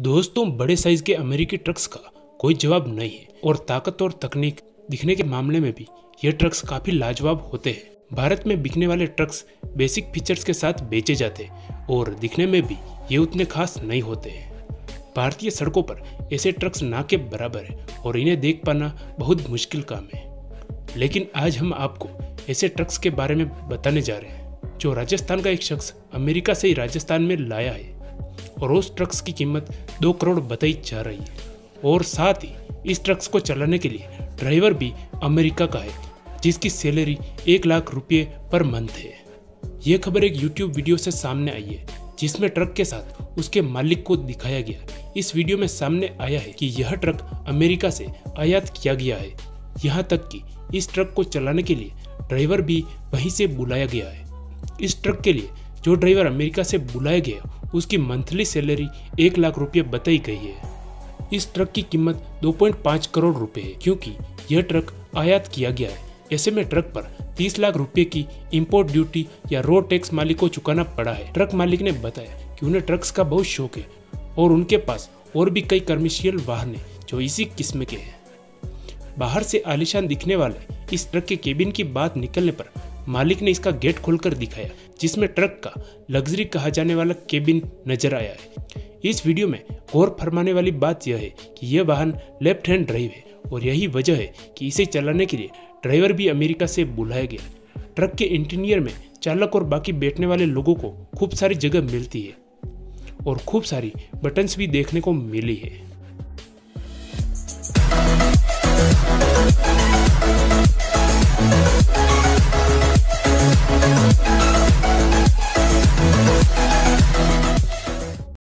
दोस्तों बड़े साइज़ के अमेरिकी ट्रक्स का कोई जवाब नहीं है। और ताकत और तकनीक दिखने के मामले में भी ये ट्रक्स काफ़ी लाजवाब होते हैं। भारत में बिकने वाले ट्रक्स बेसिक फीचर्स के साथ बेचे जाते हैं और दिखने में भी ये उतने खास नहीं होते हैं। भारतीय सड़कों पर ऐसे ट्रक्स ना के बराबर है और इन्हें देख पाना बहुत मुश्किल काम है। लेकिन आज हम आपको ऐसे ट्रक्स के बारे में बताने जा रहे हैं, जो राजस्थान का एक शख्स अमेरिका से ही राजस्थान में लाया है। और उस ट्रक्स की कीमत दो करोड़ बताई जा रही है। और साथ ही इस ट्रक्स को चलाने के लिए ड्राइवर भी अमेरिका का है, जिसकी सैलरी एक लाख रुपये पर मंथ है। ये खबर एक यूट्यूब वीडियो से सामने आई है, जिसमें ट्रक के साथ उसके मालिक को दिखाया गया। इस वीडियो में सामने आया है कि यह ट्रक अमेरिका से आयात किया गया है। यहाँ तक कि इस ट्रक को चलाने के लिए ड्राइवर भी वहीं से बुलाया गया है। इस ट्रक के लिए जो ड्राइवर अमेरिका से बुलाया गया उसकी मंथली सैलरी एक लाख रुपये बताई गई है। इस ट्रक की कीमत 2.5 करोड़ रुपए है, क्योंकि यह ट्रक आयात किया गया है। ऐसे में ट्रक पर 30 लाख रुपए की इंपोर्ट ड्यूटी या रोड टैक्स मालिक को चुकाना पड़ा है। ट्रक मालिक ने बताया कि उन्हें ट्रक्स का बहुत शौक है और उनके पास और भी कई कमर्शियल वाहन है, जो इसी किस्म के हैं। बाहर से आलिशान दिखने वाले इस ट्रक के केबिन की बात निकलने पर मालिक ने इसका गेट खोलकर दिखाया जिसमें ट्रक का लग्जरी कहा जाने वाला केबिन नज़र आया है। इस वीडियो में गौर फरमाने वाली बात यह है कि यह वाहन लेफ़्ट हैंड ड्राइव है और यही वजह है कि इसे चलाने के लिए ड्राइवर भी अमेरिका से बुलाया गया। ट्रक के इंटीरियर में चालक और बाकी बैठने वाले लोगों को खूब सारी जगह मिलती है और खूब सारी बटन्स भी देखने को मिली है।